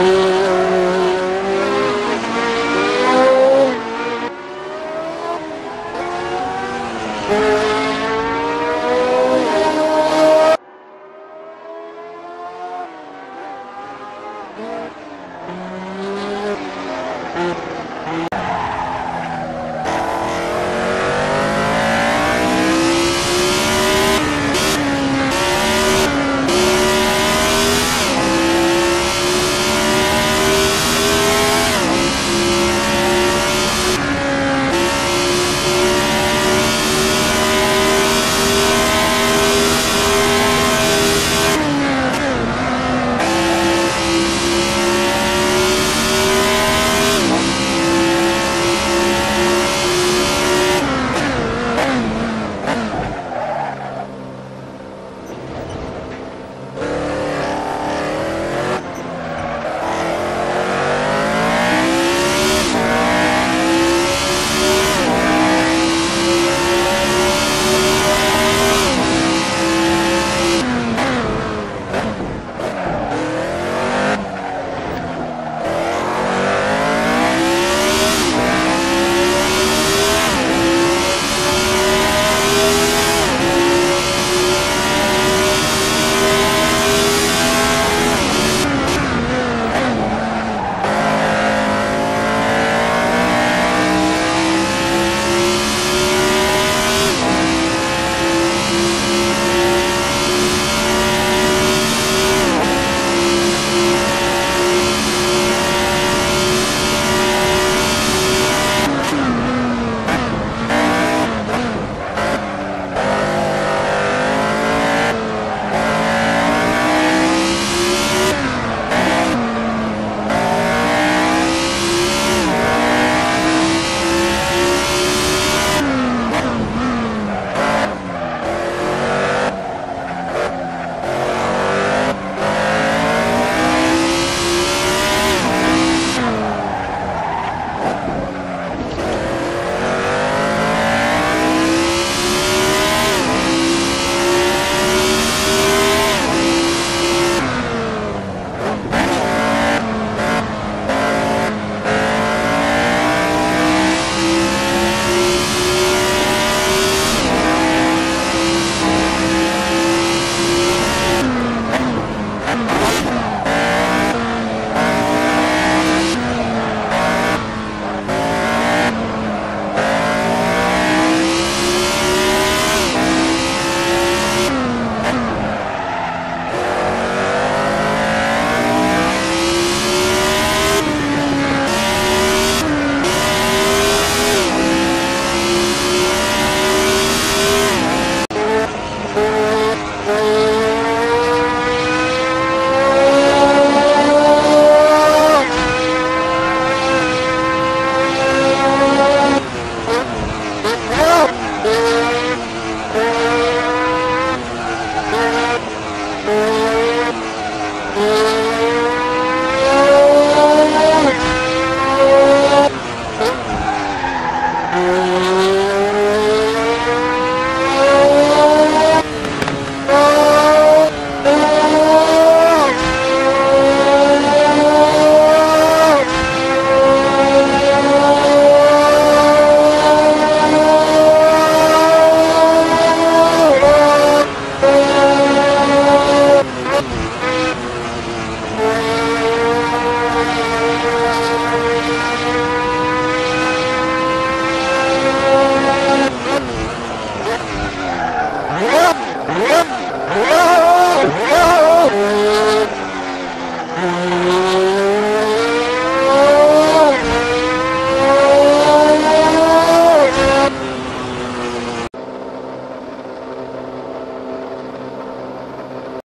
Ooh.